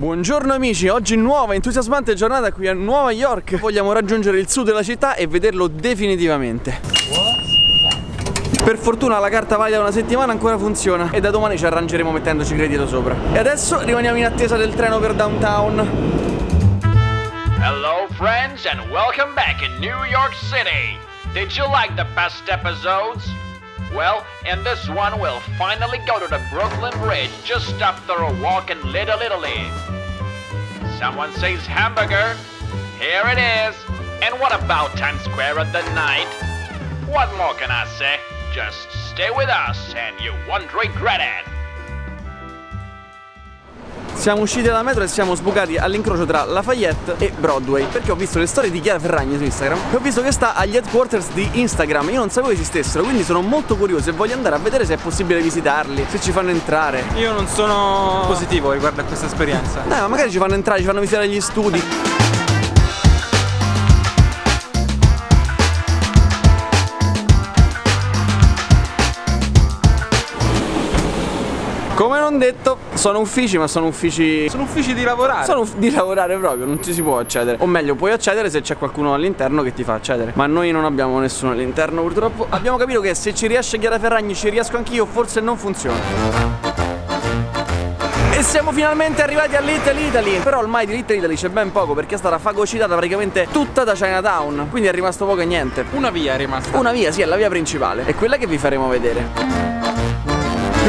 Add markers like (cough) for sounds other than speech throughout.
Buongiorno amici, oggi nuova entusiasmante giornata qui a Nuova York. Vogliamo raggiungere il sud della città e vederlo definitivamente. Per fortuna la carta valida una settimana ancora funziona e da domani ci arrangeremo mettendoci credito sopra. E adesso rimaniamo in attesa del treno per downtown. Hello, friends, and welcome back in New York City. Did you like the past episodes? Well, in this one, we'll finally go to the Brooklyn Bridge just after a walk in Little Italy. Someone says hamburger. Here it is. And what about Times Square at the night? What more can I say? Just stay with us and you won't regret it. Siamo usciti dalla metro e siamo sbucati all'incrocio tra Lafayette e Broadway Perché ho visto le storie di Chiara Ferragni su Instagram E ho visto che sta agli headquarters di Instagram. Io non sapevo esistessero, quindi sono molto curioso e voglio andare a vedere se è possibile visitarli Se ci fanno entrare. Io non sono positivo riguardo a questa esperienza. Dai, ma magari ci fanno entrare, ci fanno visitare gli studi Come non detto, sono uffici, ma sono uffici. Sono uffici di lavorare Sono di lavorare proprio, non ci si può accedere. O meglio, puoi accedere se c'è qualcuno all'interno che ti fa accedere. Ma noi non abbiamo nessuno all'interno, purtroppo. Abbiamo capito che se ci riesce Chiara Ferragni, ci riesco anch'io, forse non funziona. E siamo finalmente arrivati a Little Italy Però ormai di Little Italy c'è ben poco Perché è stata fagocitata praticamente tutta da Chinatown Quindi è rimasto poco e niente Una via è rimasta Una via, sì, è la via principale È quella che vi faremo vedere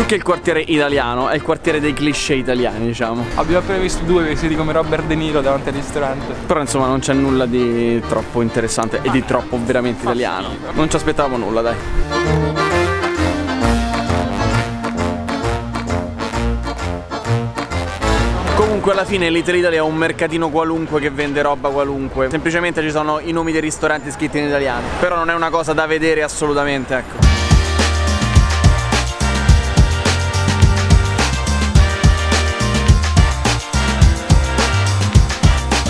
Più che il quartiere italiano È il quartiere dei cliché italiani, diciamo. Abbiamo appena visto due vestiti come Robert De Niro davanti al ristorante. Però insomma non c'è nulla di troppo interessante E di troppo veramente italiano. Non ci aspettavamo nulla, dai. Comunque alla fine Little Italy è un mercatino qualunque che vende roba qualunque. Semplicemente ci sono i nomi dei ristoranti scritti in italiano. Però non è una cosa da vedere assolutamente, ecco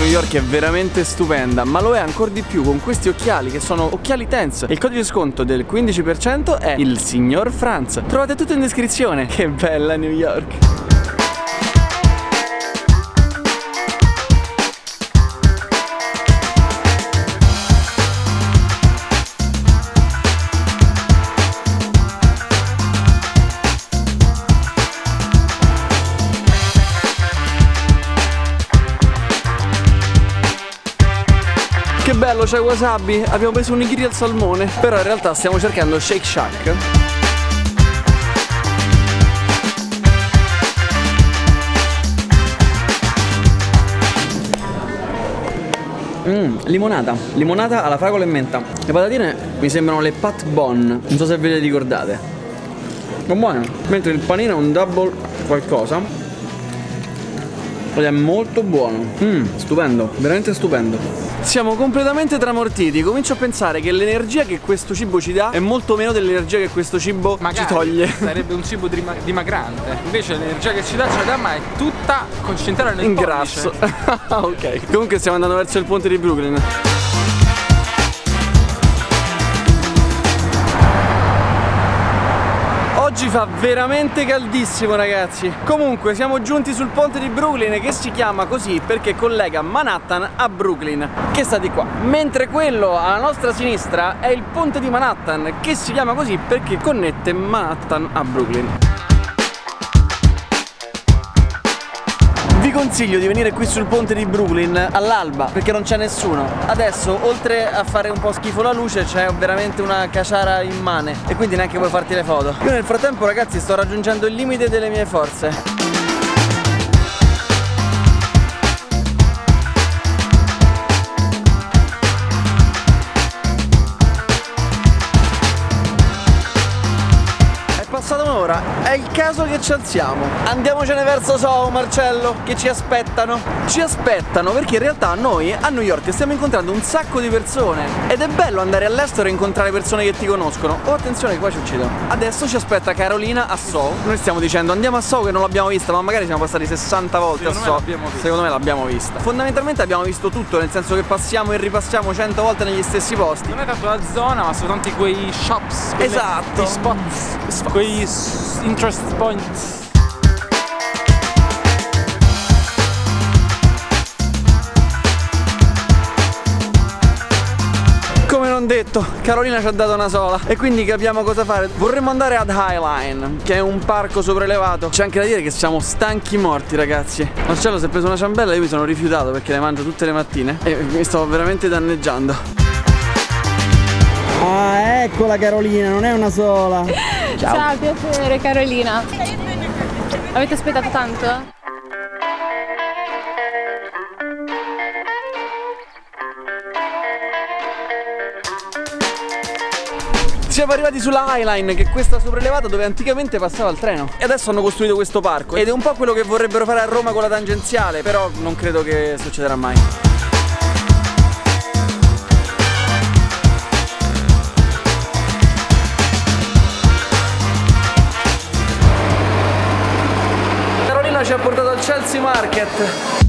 New York è veramente stupenda, ma lo è ancora di più con questi occhiali che sono occhiali Tense. Il codice sconto del 15% è il signor Franz. Trovate tutto in descrizione. Che bella New York. Bello, c'è wasabi. Abbiamo preso un nigiri al salmone. Però in realtà stiamo cercando Shake Shack. Mmm, limonata. Limonata alla fragola e menta. Le patatine mi sembrano le pat bon. Non so se ve le ricordate. Sono buone. Mentre il panino è un double qualcosa. Ed è molto buono. Mmm, stupendo, veramente stupendo. Siamo completamente tramortiti. Comincio a pensare che l'energia che questo cibo ci dà è molto meno dell'energia che questo cibo Magari ci toglie. (laughs) Sarebbe un cibo dima- dimagrante Invece l'energia che ci dà ce la dà ma è tutta concentrata nel In pollice. grasso. (laughs) ok. Comunque stiamo andando verso il ponte di Brooklyn. Fa veramente caldissimo ragazzi. Comunque siamo giunti sul ponte di Brooklyn che si chiama così perché collega Manhattan a Brooklyn Che sta di qua. Mentre quello alla nostra sinistra è il ponte di Manhattan Che si chiama così perché connette Manhattan a Brooklyn Vi consiglio di venire qui sul ponte di Brooklyn all'alba perché non c'è nessuno. Adesso, oltre a fare un po' schifo la luce, c'è veramente una caciara immane e quindi neanche puoi farti le foto. Io nel frattempo, ragazzi, sto raggiungendo il limite delle mie forze. Un'ora, è il caso che ci alziamo. Andiamocene verso Soho, Marcello, che ci aspettano. Ci aspettano perché in realtà noi a New York stiamo incontrando un sacco di persone. Ed è bello andare all'estero e incontrare persone che ti conoscono. Oh, attenzione, qua ci uccidono. Adesso ci aspetta Carolina a Soho. Noi stiamo dicendo andiamo a Soho che non l'abbiamo vista, ma magari siamo passati 60 volte Secondo a Soho. Secondo me l'abbiamo vista. Fondamentalmente abbiamo visto tutto, nel senso che passiamo e ripassiamo 100 volte negli stessi posti. Non è tanto la zona ma sono tanti quei shops Esatto. Quei spots Spots. Quei interest points. Come non detto, Carolina ci ha dato una sola e quindi capiamo cosa fare. Vorremmo andare ad Highline, che è un parco sopraelevato. C'è anche da dire che siamo stanchi morti, ragazzi. Marcello si è preso una ciambella e io mi sono rifiutato perché le mangio tutte le mattine e mi sto veramente danneggiando. Ah, eccola Carolina, non è una sola. (laughs) Ciao, piacere Carolina. Avete aspettato tanto? Siamo arrivati sulla Highline, che è questa sopraelevata dove anticamente passava il treno. E adesso hanno costruito questo parco. Ed è un po' quello che vorrebbero fare a Roma con la tangenziale, però non credo che succederà mai. Market.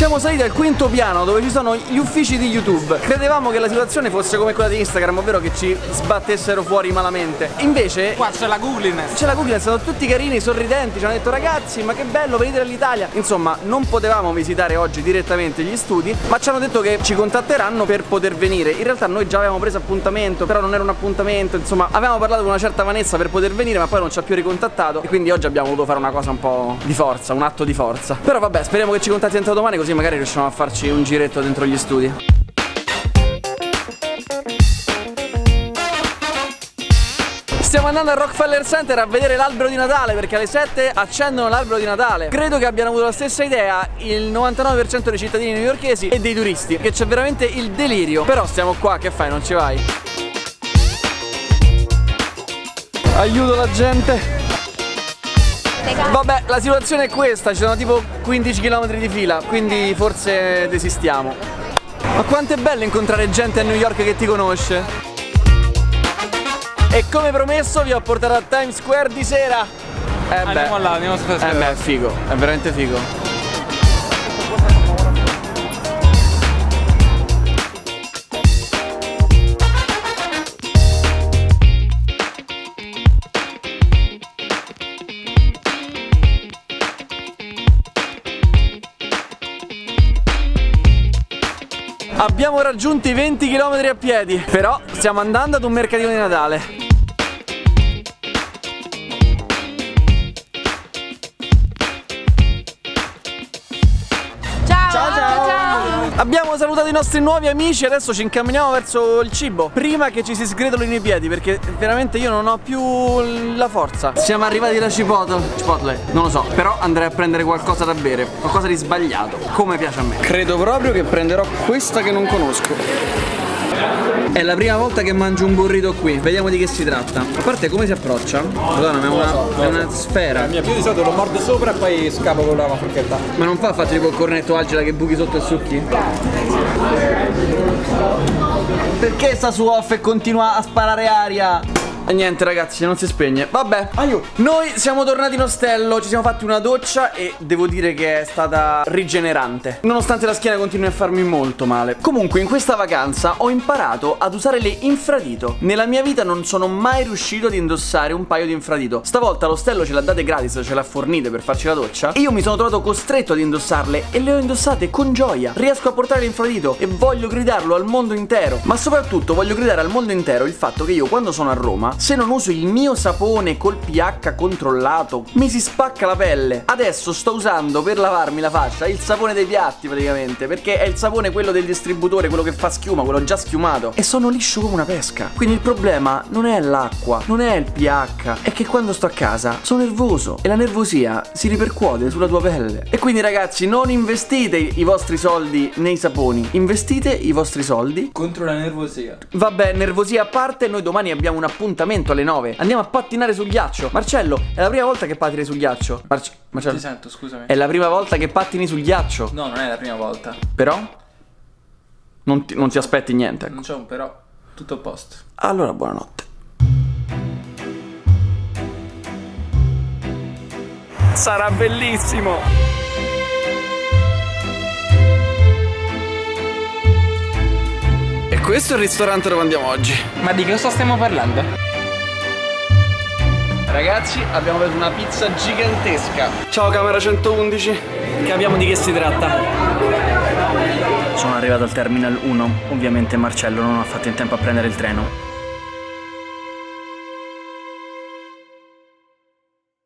Siamo saliti al quinto piano dove ci sono gli uffici di YouTube. Credevamo che la situazione fosse come quella di Instagram, ovvero che ci sbattessero fuori malamente. Invece Qua c'è la googliness. c'è la Google, sono tutti carini, sorridenti, ci hanno detto ragazzi ma che bello venite dall'Italia. Insomma, non potevamo visitare oggi direttamente gli studi, ma ci hanno detto che ci contatteranno per poter venire. In realtà noi già avevamo preso appuntamento, però non era un appuntamento, insomma, avevamo parlato con una certa Vanessa per poter venire, ma poi non ci ha più ricontattato e quindi oggi abbiamo voluto fare una cosa un po' di forza, un atto di forza. Però vabbè, speriamo che ci contatti entro domani così magari riusciamo a farci un giretto dentro gli studi. Stiamo andando al Rockefeller Center a vedere l'albero di Natale perché alle 7 accendono l'albero di Natale. Credo che abbiano avuto la stessa idea il 99% dei cittadini newyorkesi e dei turisti, che c'è veramente il delirio. Però stiamo qua, che fai? Non ci vai? Aiuto la gente. Vabbè, la situazione è questa, ci sono tipo 15 km di fila, quindi forse desistiamo. Ma quanto è bello incontrare gente a New York che ti conosce. E come promesso vi ho portato a Times Square di sera. Eh Andiamo là, andiamo a Eh aspettare. beh, è figo, è veramente figo. Abbiamo raggiunto i 20 km a piedi, però stiamo andando ad un mercatino di Natale. Abbiamo salutato i nostri nuovi amici, adesso ci incamminiamo verso il cibo. Prima che ci si sgretolino i piedi, perché veramente io non ho più la forza. Siamo arrivati da Cipotle. Cipotle, non lo so, però andrei a prendere qualcosa da bere, qualcosa di sbagliato, come piace a me. Credo proprio che prenderò questa che non conosco. È la prima volta che mangio un burrito qui, vediamo di che si tratta. A parte come si approccia? Madonna, ma è una, è una sfera. Io di solito lo mordo sopra e poi scappo con la forchetta. Ma non fa fatto tipo il cornetto agila che buchi sotto e succhi? Perché sta su off e continua a sparare aria? E niente ragazzi, non si spegne. Vabbè, noi siamo tornati in ostello, ci siamo fatti una doccia e devo dire che è stata rigenerante. Nonostante la schiena continui a farmi molto male. Comunque in questa vacanza ho imparato ad usare le infradito. Nella mia vita non sono mai riuscito ad indossare un paio di infradito. Stavolta l'ostello ce l'ha date gratis, ce l'ha fornite per farci la doccia. E io mi sono trovato costretto ad indossarle e le ho indossate con gioia. Riesco a portare l'infradito e voglio gridarlo al mondo intero. Ma soprattutto voglio gridare al mondo intero il fatto che io quando sono a Roma, se non uso il mio sapone col pH controllato, mi si spacca la pelle. Adesso sto usando per lavarmi la faccia il sapone dei piatti praticamente, perché è il sapone quello del distributore, quello che fa schiuma, quello già schiumato. E sono liscio come una pesca. Quindi il problema non è l'acqua, non è il pH, è che quando sto a casa sono nervoso e la nervosia si ripercuote sulla tua pelle. E quindi ragazzi, non investite i vostri soldi nei saponi, investite i vostri soldi Contro la nervosia. Vabbè, nervosia a parte, noi domani abbiamo un appuntamento alle 9. Andiamo a pattinare sul ghiaccio. Marcello, è la prima volta che pattini sul ghiaccio. Marce- Marcello, Ti sento, scusami. è la prima volta che pattini sul ghiaccio. No, non è la prima volta. Però? Non ti, non ti aspetti niente. ecco. Non c'è un però. Tutto a posto. Allora, buonanotte. Sarà bellissimo. E questo è il ristorante dove andiamo oggi. Ma di che cosa stiamo parlando? Ragazzi, abbiamo preso una pizza gigantesca. Ciao camera 111. Capiamo di che si tratta. Sono arrivato al Terminal 1. Ovviamente Marcello non ha fatto in tempo a prendere il treno.